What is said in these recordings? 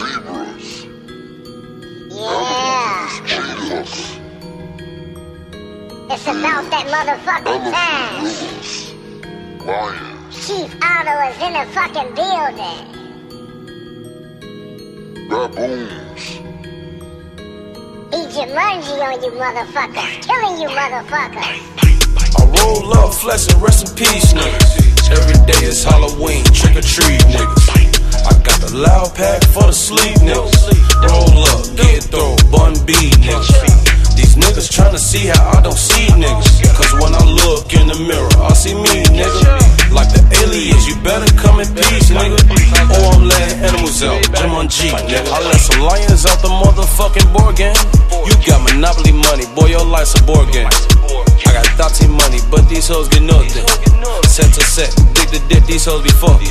Zebras. Yeah. Cheetahs. It's about that motherfucking time. Elephants. Gorillas. Lions. Chief Otto is in the fucking building. Baboons. He Jumanji on you motherfuckers. Killing you motherfuckers. I roll up, flexin', rest in peace, niggas. Every day is Halloween, trick or treat, niggas. Loud pack for the sleep, niggas. Roll up, get thrown, bun B, niggas. These niggas tryna see how I don't see niggas. Cause when I look in the mirror, I see me, nigga. Like the aliens, you better come in peace, nigga. Or I'm letting animals out, Jumanji, nigga. I let some lions out the motherfucking board game. You got monopoly money, boy, your life's a board game. I got thoughty money, but these hoes get nothing. Set to set, to dick, these hoes be fucking.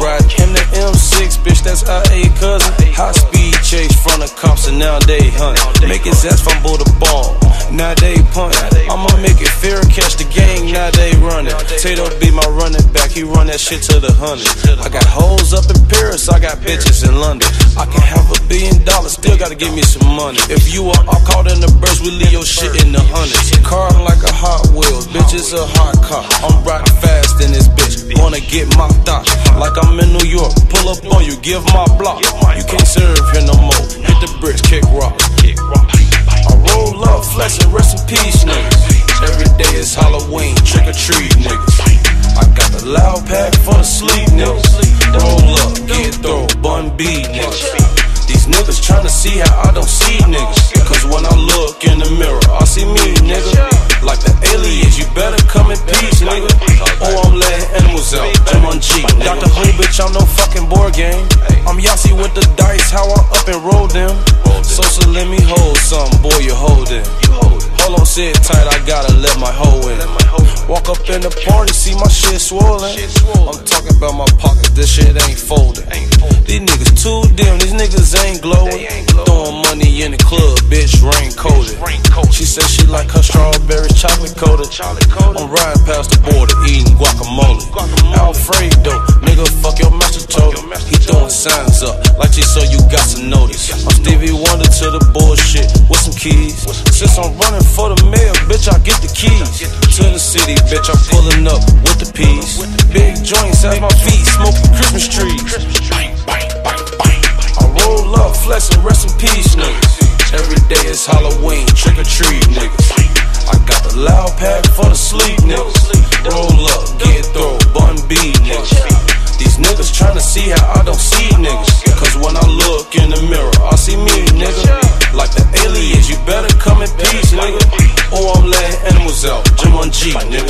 Ride in the M6, bitch, that's IA cousin. High speed chase from the cops, and now they hunt. Make his ass fumble the ball, now they punt. I'ma make it fair, catch the gang, now they running. Tadoe be my running back, he run that shit to the hundred. I got hoes up in Paris, bitches in London. I can have a billion dollars, still gotta give me some money. If you are all caught in the burst, we leave your shit in the hundreds. Car like a Hot Wheels, bitch, it's a hot car. I'm riding fast in this bitch, wanna get my thought. Like I'm in New York, pull up on you, give my block. You can't serve here no more, hit the bricks, kick rock. I roll up, flexin', rest in peace, niggas. Every day is Halloween, trick or treat, bun B, niggas. These niggas tryna see how I don't see niggas. Cause when I look in the mirror, I see me, nigga. Like the aliens, you better come in peace, nigga. Or I'm letting animals out, Jumanji. Dr. Who, bitch, I'm no fucking board game. I'm Yahtzee with the dice, how I up and roll them. So, so let me hold some, boy, you holding. Sit tight, I gotta let my hoe in. Walk up in the party, see my shit swollen. I'm talking about my pockets, this shit ain't folding. These niggas too dim, these niggas ain't glowing. Throwing money in the club, bitch, rain coated. She said she like her strawberries chocolate coated. I'm riding past the border, eating guacamole. Alfredo, nigga, fuck your master told. He throwing signs up, like she saw you got some notice. I'm Stevie Wonder to the bullshit with some keys. Since I'm running for the mayor, bitch, I get the keys. To the city, bitch, I'm pulling up with the peas. Big joints at my feet, smoking Christmas trees. I roll up, flexin', rest in peace, niggas. Every day is Halloween, trick or treat, niggas. I got the loud pack for the sleep, niggas. Roll up, get thrown, bun B, niggas. These niggas tryna see how I don't see niggas. Aliens,